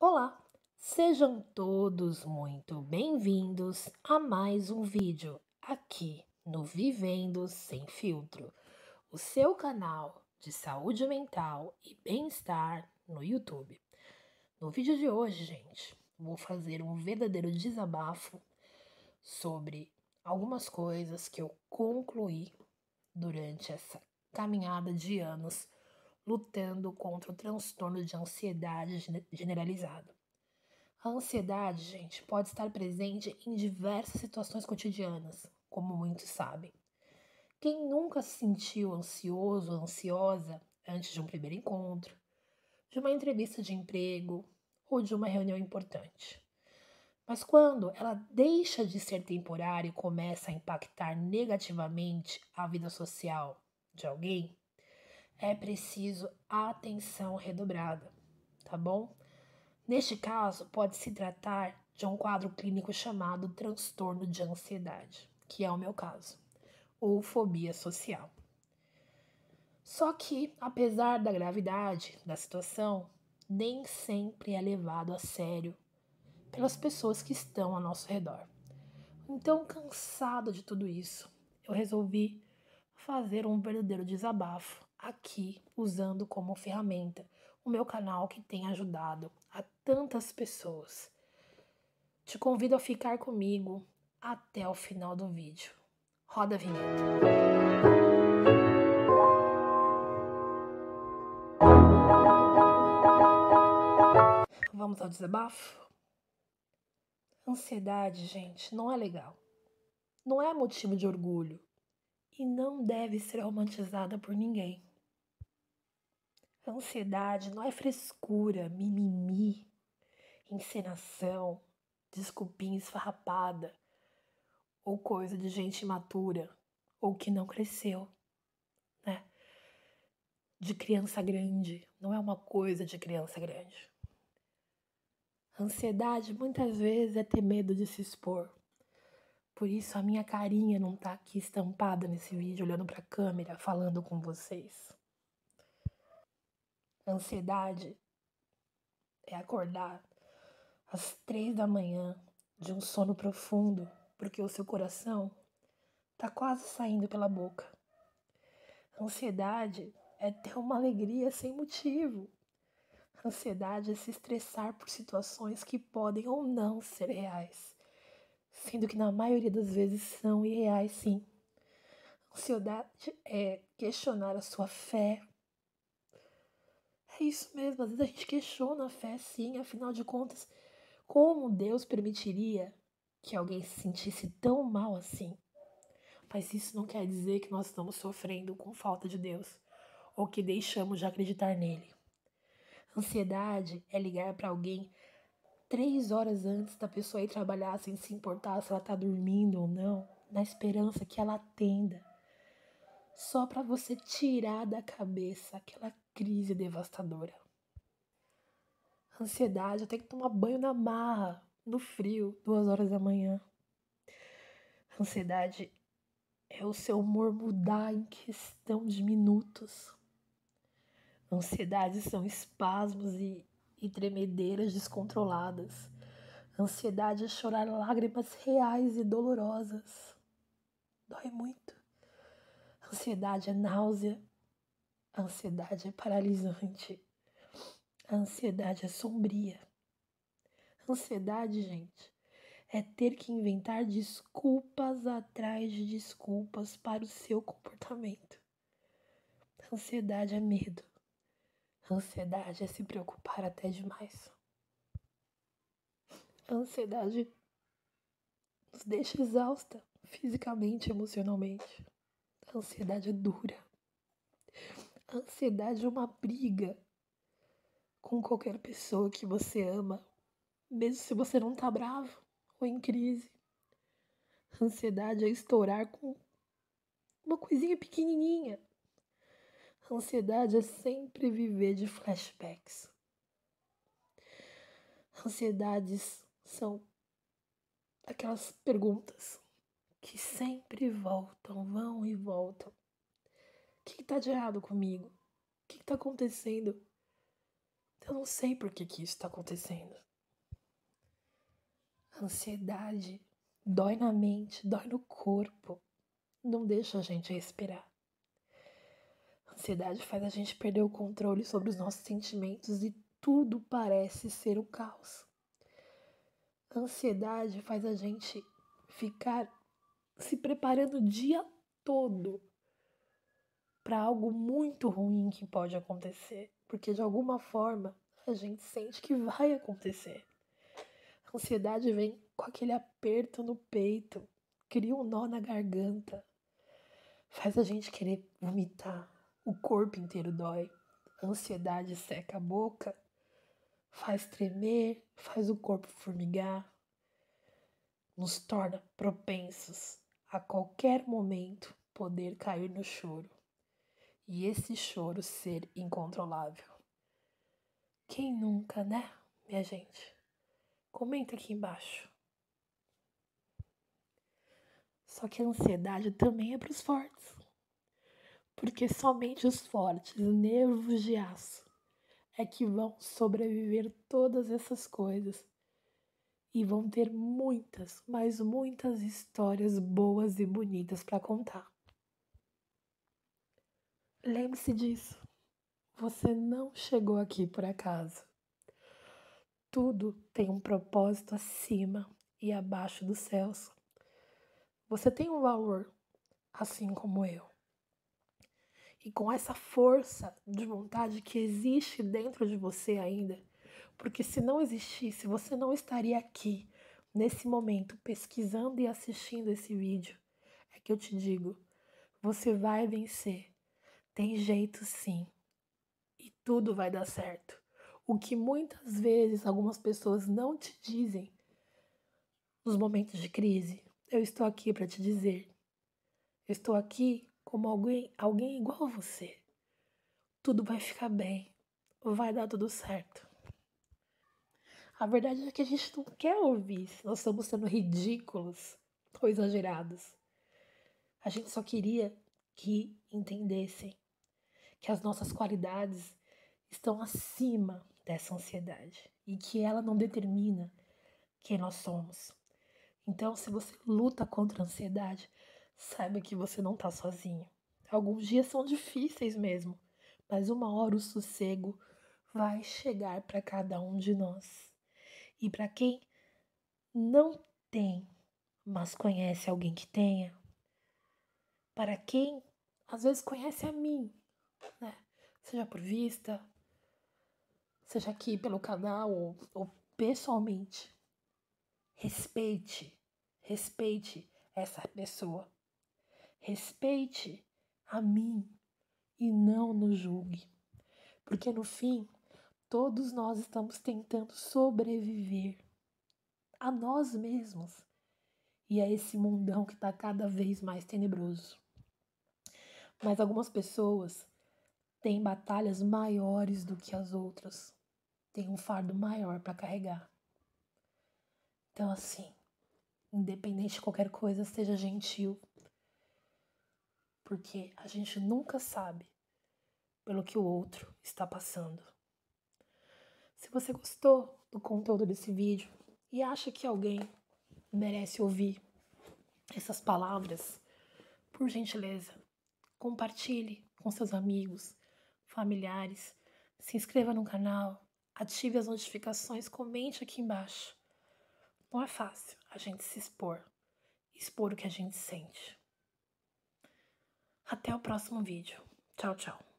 Olá, sejam todos muito bem-vindos a mais um vídeo aqui no Vivendo Sem Filtro, o seu canal de saúde mental e bem-estar no YouTube. No vídeo de hoje, gente, vou fazer um verdadeiro desabafo sobre algumas coisas que eu concluí durante essa caminhada de anos lutando contra o transtorno de ansiedade generalizado. A ansiedade, gente, pode estar presente em diversas situações cotidianas, como muitos sabem. Quem nunca se sentiu ansioso ou ansiosa antes de um primeiro encontro, de uma entrevista de emprego ou de uma reunião importante? Mas quando ela deixa de ser temporária e começa a impactar negativamente a vida social de alguém, é preciso atenção redobrada, tá bom? Neste caso, pode se tratar de um quadro clínico chamado transtorno de ansiedade, que é o meu caso, ou fobia social. Só que, apesar da gravidade da situação, nem sempre é levado a sério pelas pessoas que estão ao nosso redor. Então, cansado de tudo isso, eu resolvi fazer um verdadeiro desabafo aqui usando como ferramenta o meu canal que tem ajudado a tantas pessoas. Te convido a ficar comigo até o final do vídeo. Roda a vinheta. Vamos ao desabafo? Ansiedade, gente, não é legal. Não é motivo de orgulho e não deve ser romantizada por ninguém. Ansiedade não é frescura, mimimi, encenação, desculpinha esfarrapada ou coisa de gente imatura ou que não cresceu, né? De criança grande, não é uma coisa de criança grande. Ansiedade muitas vezes é ter medo de se expor. Por isso a minha carinha não tá aqui estampada nesse vídeo olhando para a câmera falando com vocês. Ansiedade é acordar às três da manhã de um sono profundo, porque o seu coração está quase saindo pela boca. Ansiedade é ter uma alegria sem motivo. Ansiedade é se estressar por situações que podem ou não ser reais, sendo que na maioria das vezes são irreais sim. Ansiedade é questionar a sua fé, é isso mesmo, às vezes a gente questiona a fé, sim, afinal de contas, como Deus permitiria que alguém se sentisse tão mal assim? Mas isso não quer dizer que nós estamos sofrendo com falta de Deus ou que deixamos de acreditar nele. Ansiedade é ligar para alguém três horas antes da pessoa ir trabalhar sem se importar se ela está dormindo ou não, na esperança que ela atenda, só para você tirar da cabeça aquela crise devastadora. Ansiedade, eu tenho que tomar banho na marra, no frio, duas horas da manhã. Ansiedade é o seu humor mudar em questão de minutos. Ansiedade são espasmos e, e tremedeiras descontroladas. Ansiedade é chorar lágrimas reais e dolorosas. Dói muito. Ansiedade é náusea, a ansiedade é paralisante. A ansiedade é sombria. A ansiedade, gente, é ter que inventar desculpas atrás de desculpas para o seu comportamento. A ansiedade é medo. A ansiedade é se preocupar até demais. A ansiedade nos deixa exausta fisicamente emocionalmente. A ansiedade é dura. A ansiedade é uma briga com qualquer pessoa que você ama, mesmo se você não tá bravo ou em crise. A ansiedade é estourar com uma coisinha pequenininha. A ansiedade é sempre viver de flashbacks. Ansiedades são aquelas perguntas que sempre voltam, vão e voltam. O que está de errado comigo? O que está acontecendo? Eu não sei por que, que isso está acontecendo. A ansiedade dói na mente, dói no corpo, não deixa a gente respirar. A ansiedade faz a gente perder o controle sobre os nossos sentimentos e tudo parece ser o caos. A ansiedade faz a gente ficar se preparando o dia todo para algo muito ruim que pode acontecer, porque de alguma forma a gente sente que vai acontecer. A ansiedade vem com aquele aperto no peito, cria um nó na garganta, faz a gente querer vomitar, o corpo inteiro dói, a ansiedade seca a boca, faz tremer, faz o corpo formigar, nos torna propensos a qualquer momento poder cair no choro e esse choro ser incontrolável. Quem nunca, né, minha gente? Comenta aqui embaixo. Só que a ansiedade também é para os fortes. Porque somente os fortes, nervos de aço, é que vão sobreviver todas essas coisas e vão ter muitas, mas muitas histórias boas e bonitas para contar. Lembre-se disso. Você não chegou aqui por acaso. Tudo tem um propósito acima e abaixo dos céus. Você tem um valor, assim como eu. E com essa força de vontade que existe dentro de você ainda, porque se não existisse, você não estaria aqui nesse momento pesquisando e assistindo esse vídeo. É que eu te digo, você vai vencer. Tem jeito sim. E tudo vai dar certo. O que muitas vezes algumas pessoas não te dizem nos momentos de crise, eu estou aqui para te dizer. Eu estou aqui como alguém, alguém igual a você. Tudo vai ficar bem. Vai dar tudo certo. A verdade é que a gente não quer ouvir nós estamos sendo ridículos ou exagerados. A gente só queria que entendessem que as nossas qualidades estão acima dessa ansiedade e que ela não determina quem nós somos. Então, se você luta contra a ansiedade, saiba que você não está sozinho. Alguns dias são difíceis mesmo, mas uma hora o sossego vai chegar para cada um de nós. E para quem não tem, mas conhece alguém que tenha, para quem às vezes conhece a mim, né? Seja por vista, seja aqui pelo canal ou, ou pessoalmente. Respeite, respeite essa pessoa. Respeite a mim e não nos julgue. Porque no fim, todos nós estamos tentando sobreviver a nós mesmos e a esse mundão que está cada vez mais tenebroso. Mas algumas pessoas têm batalhas maiores do que as outras, têm um fardo maior para carregar. Então, assim, independente de qualquer coisa, seja gentil, porque a gente nunca sabe pelo que o outro está passando. Se você gostou do conteúdo desse vídeo e acha que alguém merece ouvir essas palavras, por gentileza, compartilhe com seus amigos, familiares, se inscreva no canal, ative as notificações, comente aqui embaixo. Não é fácil a gente se expor, expor o que a gente sente. Até o próximo vídeo. Tchau, tchau.